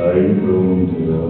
Stay prone to